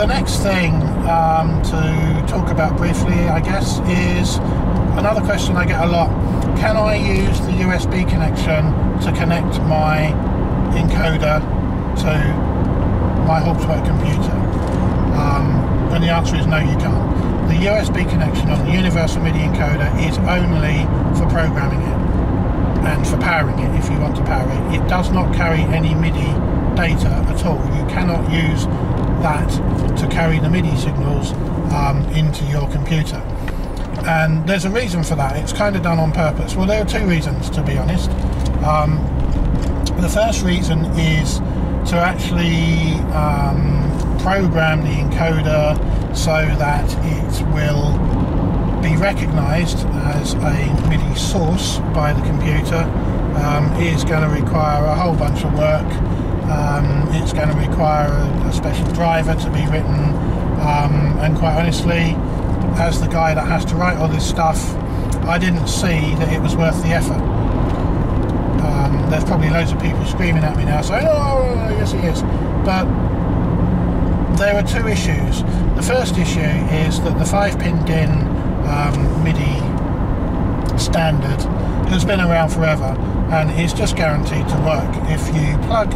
the next thing um, to talk about briefly, I guess, is another question I get a lot. Can I use the USB connection to connect my encoder to my Hauptwerk computer? Um, and the answer is no, you can't. The USB connection on the Universal MIDI encoder is only for programming it and for powering it if you want to power it. It does not carry any MIDI data at all. You cannot use that to carry the MIDI signals um, into your computer. And there's a reason for that. It's kind of done on purpose. Well, there are two reasons, to be honest. Um, the first reason is to actually um, program the encoder so that it will be recognized as a MIDI source by the computer um, is going to require a whole bunch of work. Um, it's going to require a, special driver to be written, um, and quite honestly, as the guy that has to write all this stuff, I didn't see that it was worth the effort. Um, there's probably loads of people screaming at me now saying, "Oh, yes, it is," but there are two issues. The first issue is that the 5-pin DIN um, MIDI standard has been around forever and is just guaranteed to work. If you plug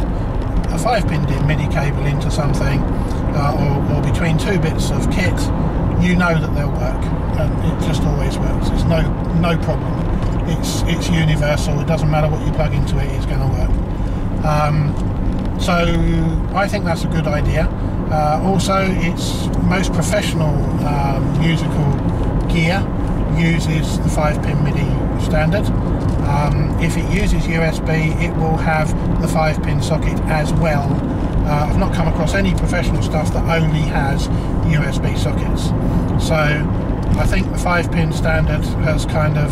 a 5-pin DIN MIDI cable into something uh, or, or, between two bits of kit, you know that they'll work and it just always works. It's no no problem. It's it's universal. It doesn't matter what you plug into it, it's going to work. Um, so I think that's a good idea. Uh, also, its most professional um, musical gear uses the 5-pin MIDI standard. Um, if it uses USB, it will have the 5-pin socket as well. Uh, I've not come across any professional stuff that only has USB sockets. So I think the 5-pin standard has kind of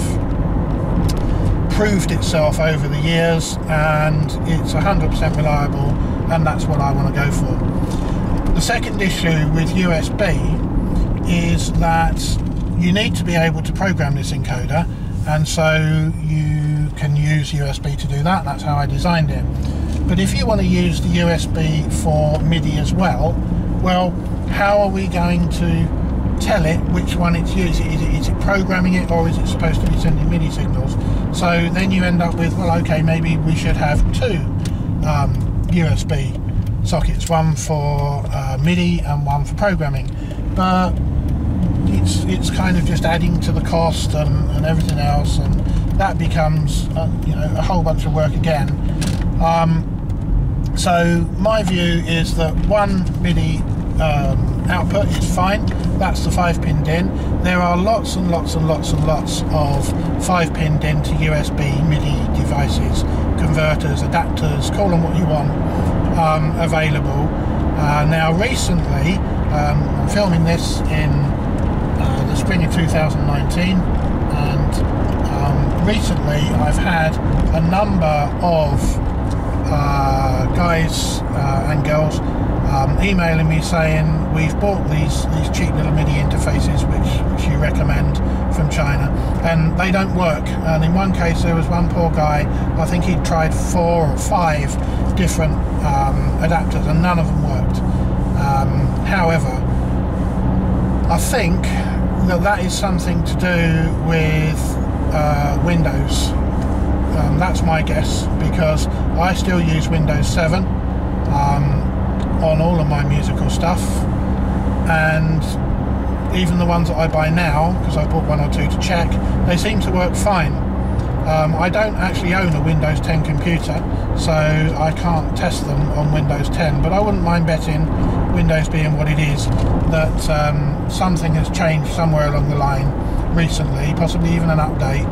proved itself over the years and it's 100% reliable and that's what I want to go for. The second issue with USB is that you need to be able to program this encoder and so you can use USB to do that, that's how I designed it. But if you want to use the USB for MIDI as well, well, how are we going to tell it which one it's using. Is it, is it programming it or is it supposed to be sending MIDI signals? So then you end up with, well, okay, maybe we should have two um, USB sockets, one for uh, MIDI and one for programming. But it's it's kind of just adding to the cost and, and everything else, and that becomes uh, you know a whole bunch of work again. Um, so my view is that one MIDI um, output is fine. That's the 5-pin DIN. There are lots and lots and lots and lots of 5-pin DIN to USB MIDI devices, converters, adapters, call them what you want, um, available. Uh, now recently, um, I'm filming this in spring of 2019 and um, recently I've had a number of uh, guys uh, and girls um, emailing me saying we've bought these these cheap little MIDI interfaces which, which you recommend from China and they don't work. And in one case there was one poor guy I think he'd tried four or five different um, adapters and none of them worked. Um, however I think that that is something to do with uh, Windows. Um, that's my guess because I still use Windows 7 um, on all of my musical stuff. And even the ones that I buy now because I bought one or two to check they seem to work fine. Um, I don't actually own a Windows 10 computer so I can't test them on Windows 10 but I wouldn't mind betting Windows being what it is that um, something has changed somewhere along the line recently possibly even an update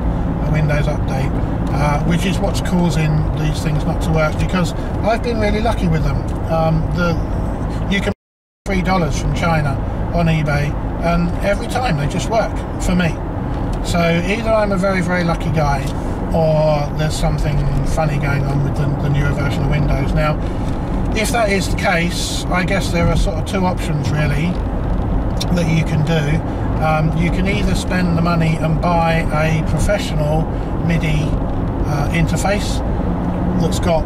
a Windows update uh, which is what's causing these things not to work because I've been really lucky with them. Um, the you can three dollars from China on eBay, and every time they just work for me. So either I'm a very very lucky guy, or there's something funny going on with the, the newer version of Windows. Now, if that is the case, I guess there are sort of two options really that you can do. Um, you can either spend the money and buy a professional MIDI uh, interface that's got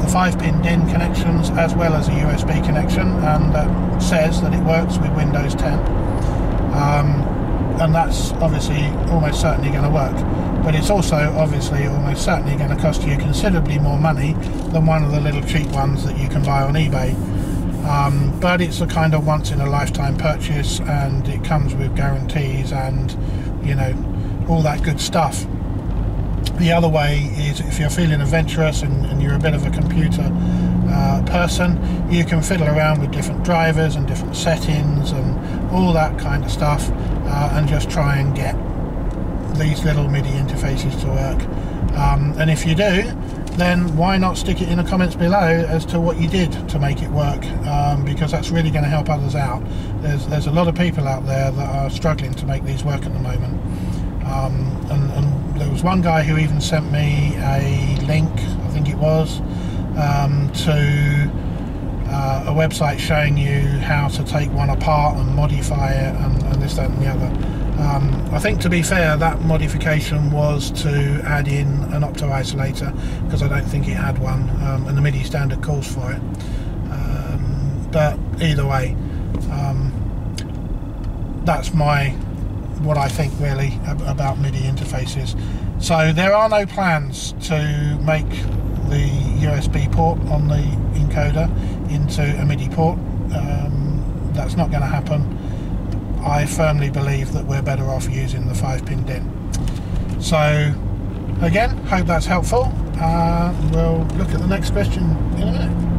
the 5 pin DIN connections as well as a USB connection and that says that it works with Windows 10 um, and that's obviously almost certainly going to work. But it's also obviously almost certainly going to cost you considerably more money than one of the little cheap ones that you can buy on eBay. Um, but it's a kind of once in a lifetime purchase and it comes with guarantees and you know all that good stuff. The other way is if you're feeling adventurous and, and you're a bit of a computer uh, person, you can fiddle around with different drivers and different settings and all that kind of stuff uh, and just try and get these little MIDI interfaces to work. Um, and if you do, then why not stick it in the comments below as to what you did to make it work um, because that's really going to help others out. There's, there's a lot of people out there that are struggling to make these work at the moment. Um, and, and, there was one guy who even sent me a link, I think it was, um, to uh, a website showing you how to take one apart and modify it and, and this, that, and the other. Um, I think to be fair, that modification was to add in an opto isolator because I don't think it had one, um, and the MIDI standard calls for it. Um, but either way, um, that's my what I think really about MIDI interfaces. So there are no plans to make the USB port on the encoder into a MIDI port. Um, that's not going to happen. I firmly believe that we're better off using the 5-pin DIN. So again, hope that's helpful. Uh, we'll look at the next question in a minute.